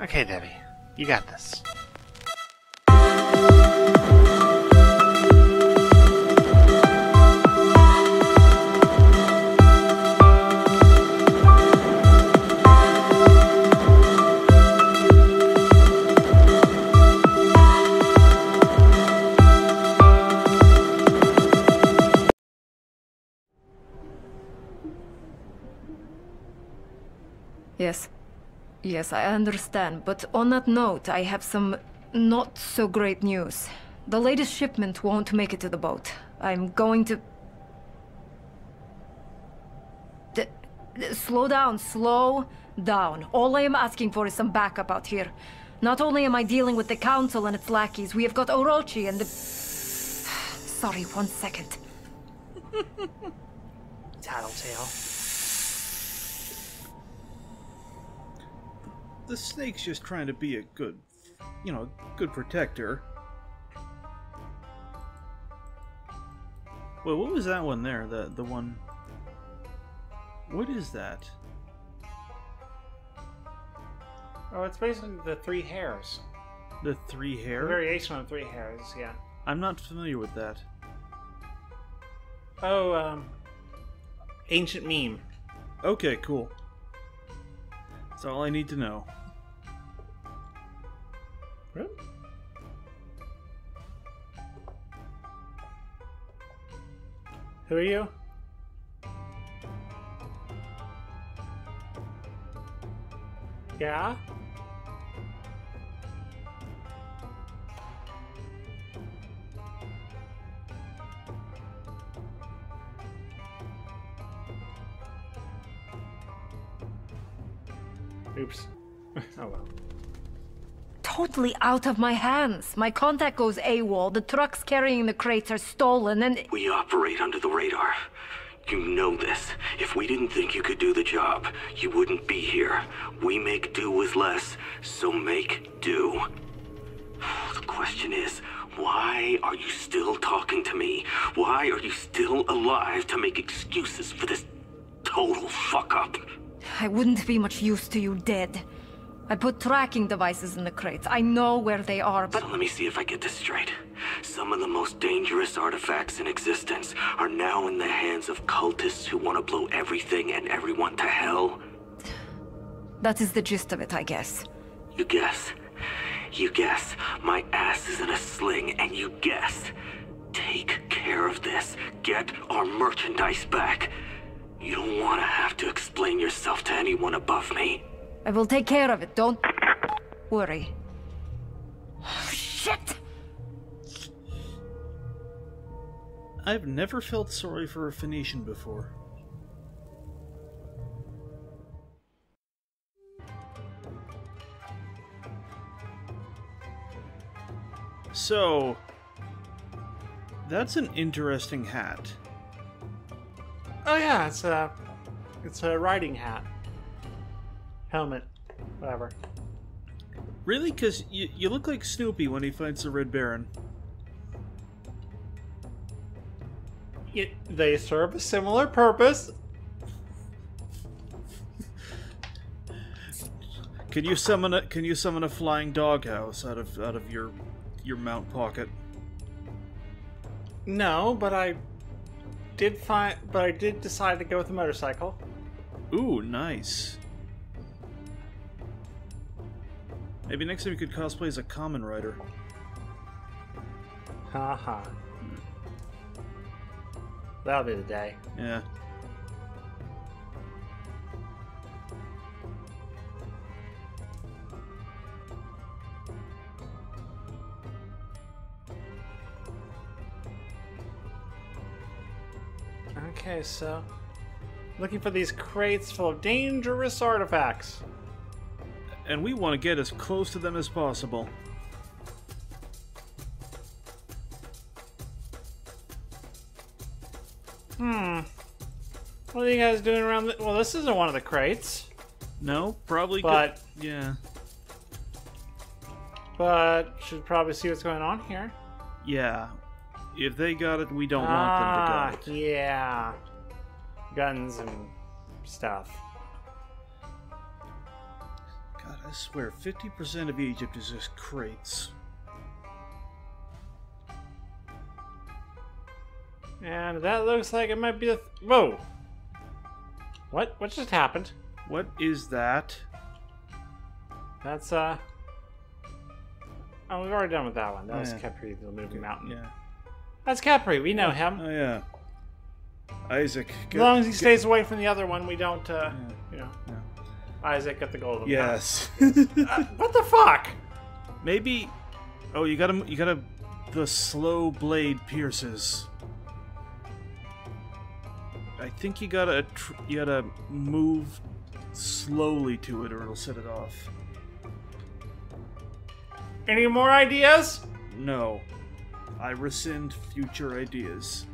Okay, Debbie. You got this. Yes, I understand. But on that note, I have some not so great news. The latest shipment won't make it to the boat. I'm going to. D- slow down, slow down. All I am asking for is some backup out here. Not only am I dealing with the Council and its lackeys, we have got Orochi and the. Sorry, one second. Tattletale. The snake's just trying to be a good, you know, good protector. Well, what was that one there? The the one. What is that? Oh, it's basically the three hares. The three hare? variation on three hares, yeah. I'm not familiar with that. Oh, um. Ancient meme. Okay, cool. That's all I need to know. Who are you? Yeah? Totally out of my hands. My contact goes AWOL, the trucks carrying the crates are stolen, and. We operate under the radar. You know this. If we didn't think you could do the job, you wouldn't be here. We make do with less, so make do. The question is, why are you still talking to me? Why are you still alive to make excuses for this total fuck up? I wouldn't be much use to you dead. I put tracking devices in the crates. I know where they are, but. So let me see if I get this straight. Some of the most dangerous artifacts in existence are now in the hands of cultists who want to blow everything and everyone to hell. That is the gist of it, I guess. You guess. You guess. My ass is in a sling, and you guess. Take care of this. Get our merchandise back. You don't want to have to explain yourself to anyone above me. I will take care of it, don't worry. Shit! I've never felt sorry for a Phoenician before. So, that's an interesting hat. Oh yeah, it's a it's a riding hat. Helmet. Whatever. Really? Because you, you look like Snoopy when he fights the Red Baron. It, they serve a similar purpose. Can you summon a Can you summon a flying doghouse out of out of your your mount pocket? No, but I did find but I did decide to go with a motorcycle. Ooh, nice. Maybe next time you could cosplay as a Kamen Rider. Haha. That'll be the day. Yeah. Okay, so looking for these crates full of dangerous artifacts. And we want to get as close to them as possible. Hmm. What are you guys doing around the Well, this isn't one of the crates, No, probably. but yeah, but should probably see what's going on here. yeah. If they got it, we don't ah, want them to get it. yeah. Guns and stuff. I swear, 50% of Egypt is just crates. And that looks like it might be the. Th Whoa! What? What just happened? What is that? That's, uh. Oh, we've already done with that one. That Oh, was yeah. Capri, the moving mountain. Yeah. That's Capri. We know him. Oh, yeah. Isaac. As long as he stays away from the other one, we don't, uh, you know. Yeah. Isaac at the golden. Yes. Uh, what the fuck? Maybe. Oh, you gotta. You gotta. The slow blade pierces. I think you gotta. tr- You gotta move slowly to it, or it'll set it off. Any more ideas? No. I rescind future ideas.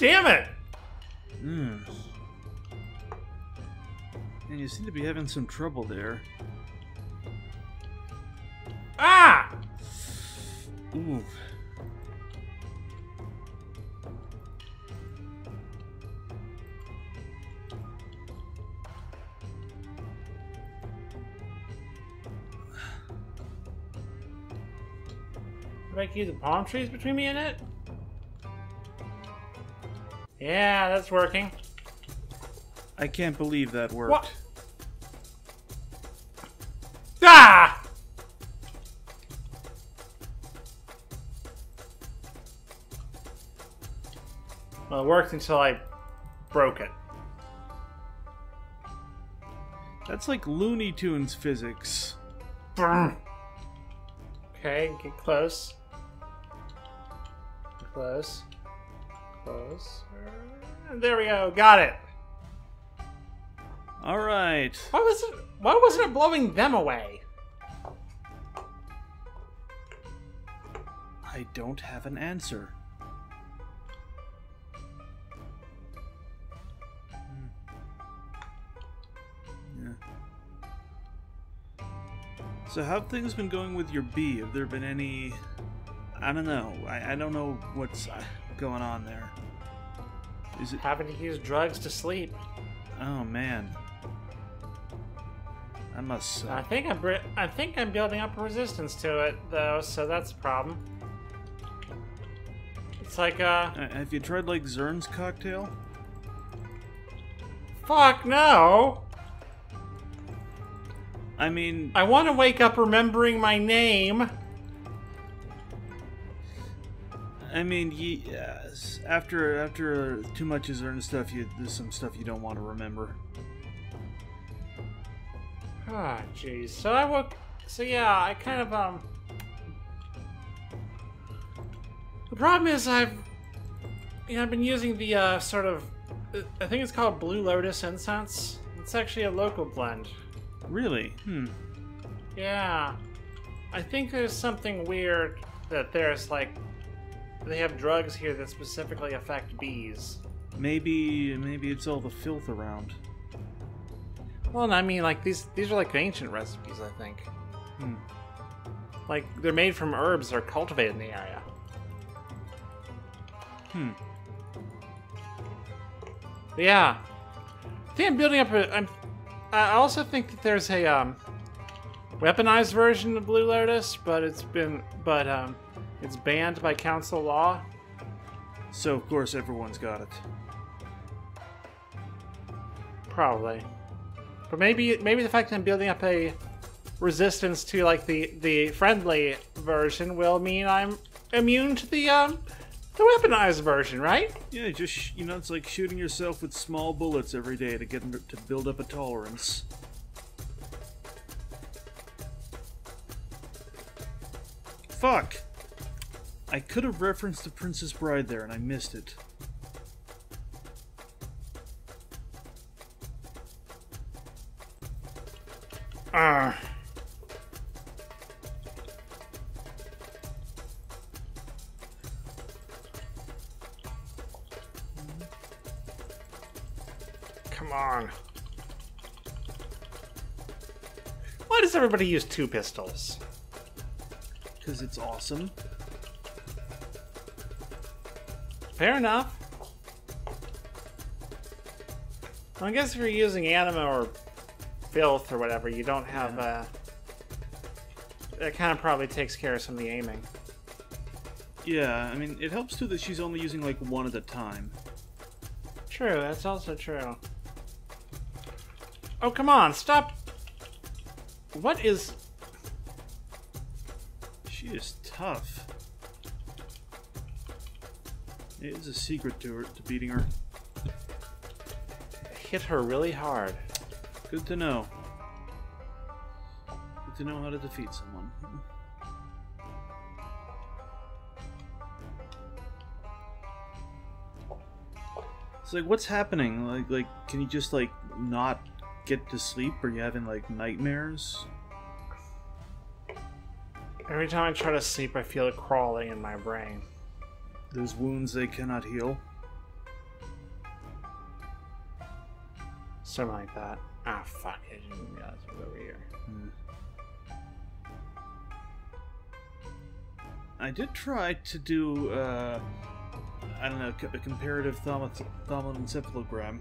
Damn it! Hmm. And you seem to be having some trouble there. Ah! Ooh. If I keep the palm trees between me and it? Yeah, that's working. I can't believe that worked. What? Ah! Well, it worked until I broke it. That's like Looney Tunes physics. Brr. Okay, get close. Get close. Close. There we go. Got it. All right. Why was it? Why wasn't it blowing them away? I don't have an answer. Hmm. Yeah. So how have things been going with your bee? Have there been any? I don't know. I, I don't know what's uh, going on there. Is it? Having to use drugs to sleep. Oh man. That must I think I'm. bri- I think I'm building up a resistance to it, though. So that's a problem. It's like, uh, Uh, have you tried like Zern's cocktail? fuck no. I mean, I want to wake up remembering my name. I mean, ye, yes. After after too much is earned stuff, you there's some stuff you don't want to remember. Ah, jeez. So I woke. So yeah, I kind of um. The problem is I've, you know, I've been using the uh, sort of, I think it's called Blue Lotus incense. It's actually a local blend. Really? Hmm. Yeah, I think there's something weird that there's like, they have drugs here that specifically affect bees. Maybe maybe it's all the filth around. Well, and I mean, like these these are like ancient recipes. I think. Hmm. Like they're made from herbs that are cultivated in the area. Hmm. Yeah, I think I'm building up a. I'm, I also think that there's a um, weaponized version of Blue Lotus, but it's been but um, it's banned by council law. So of course everyone's got it. Probably. But maybe maybe the fact that I'm building up a resistance to like the the friendly version will mean I'm immune to the um the weaponized version, right? Yeah, just sh- you know, it's like shooting yourself with small bullets every day to get to build up a tolerance. Fuck! I could have referenced the Princess Bride there, and I missed it. Uh. Come on. Why does everybody use two pistols? Because it's awesome. Fair enough. Well, I guess if you're using anima or filth or whatever, you don't have uh That kind of probably takes care of some of the aiming. Yeah, I mean, it helps too that she's only using like one at a time. True, that's also true. Oh, come on, stop. What is. She is tough. It is a secret to her to beating her. hit her really hard? Good to know. Good to know how to defeat someone. It's like, what's happening? Like, like, can you just like not get to sleep? Are you having like nightmares? Every time I try to sleep, I feel it crawling in my brain. Those wounds they cannot heal. Something like that. Ah, fuck. I didn't realize it was over here. I did try to do, uh, I don't know, a comparative thumb- thumboencephalogram.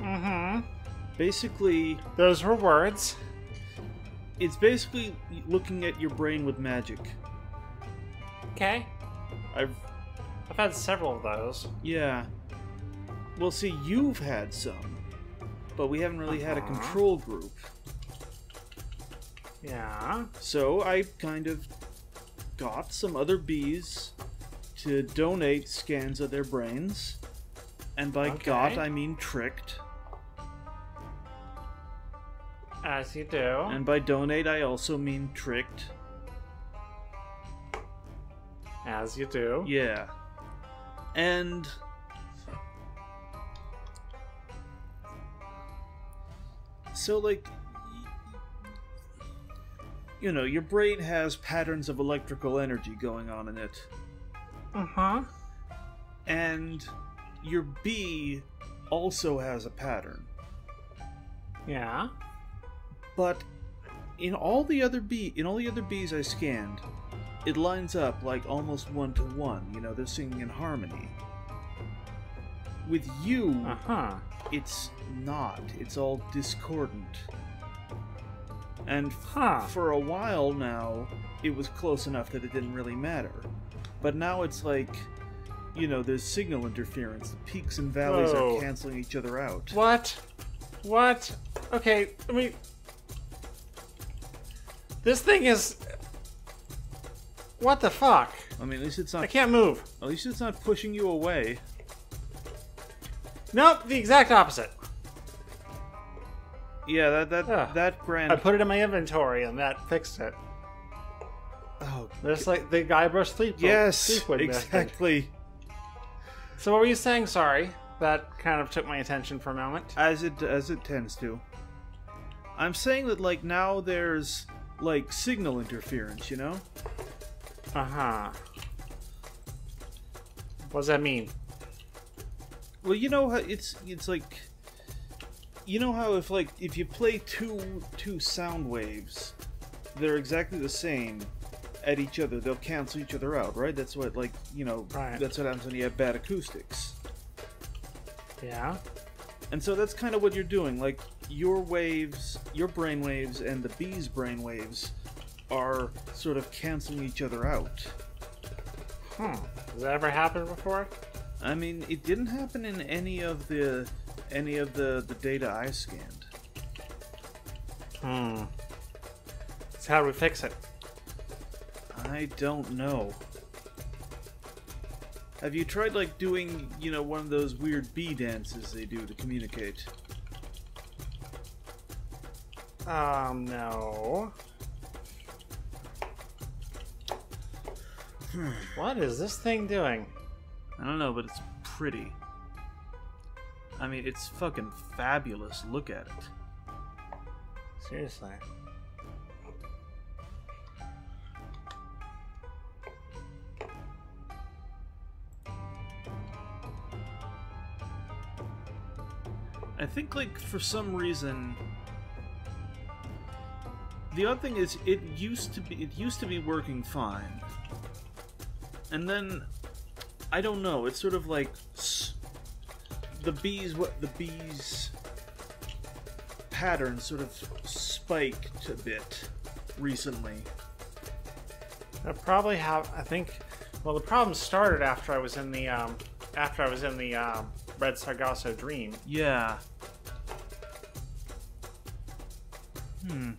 Mm hmm. Basically, Those were words. it's basically looking at your brain with magic. Okay. I've, I've had several of those. yeah. Well, see, you've had some, but we haven't really had a Uh-huh. control group. Yeah. So I kind of got some other bees to donate scans of their brains. And by Okay. got, I mean tricked. As you do. And by donate, I also mean tricked. As you do. Yeah. And. So, like. You know, your brain has patterns of electrical energy going on in it. Uh huh. And your bee also has a pattern. Yeah. But in all the other bee in all the other bees I scanned, it lines up like almost one to one. You know, they're singing in harmony. With you, Uh huh. it's not. It's all discordant. And Huh. for a while now, it was close enough that it didn't really matter. But now it's like, you know, there's signal interference. The peaks and valleys Whoa. are canceling each other out. What? What? Okay, I mean. This thing is. What the fuck? I mean, at least it's not. I can't move. At least it's not pushing you away. Nope, the exact opposite. Yeah, that that Yeah. that grand. I put it in my inventory and that fixed it. oh, Just like the Guybrush sleep. yes, method. exactly. So what were you saying? Sorry, that kind of took my attention for a moment. As it as it tends to. I'm saying that like now there's like signal interference, you know? Uh huh. What does that mean? Well, you know how it's it's like you know how if like if you play two two sound waves, they're exactly the same at each other, they'll cancel each other out, right? That's what like you know Right. that's what happens when you have bad acoustics. Yeah. And so that's kind of what you're doing. Like your waves, your brain waves, and the bee's brain waves are sort of canceling each other out. Hmm. Has that ever happened before? I mean, it didn't happen in any of the any of the the data I scanned. Hmm. So how do we fix it? I don't know. Have you tried like doing, you know, one of those weird bee dances they do to communicate? Um, no. What is this thing doing? I don't know, but it's pretty. I mean, it's fucking fabulous. Look at it. Seriously. I think like for some reason the odd thing is, it used to be it used to be working fine, and then I don't know. It's sort of like the bees. What the bees pattern sort of spiked a bit recently. I probably have. I think. Well, the problem started after I was in the um, after I was in the um, Red Sargasso dream. Yeah. Hmm.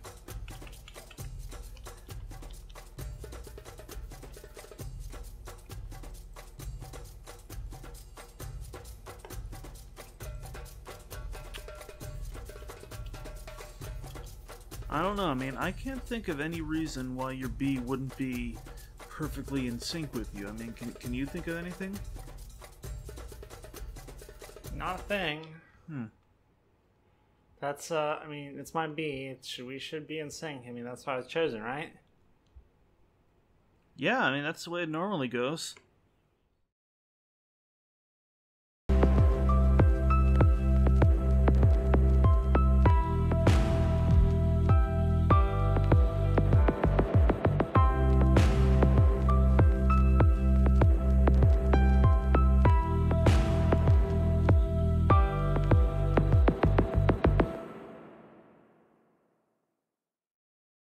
I don't know. I mean, I can't think of any reason why your bee wouldn't be perfectly in sync with you. I mean, can can you think of anything? Not a thing. Hmm. That's uh. I mean, it's my bee. It should, we should be in sync. I mean, that's why I was chosen, right? Yeah, I mean that's the way it normally goes.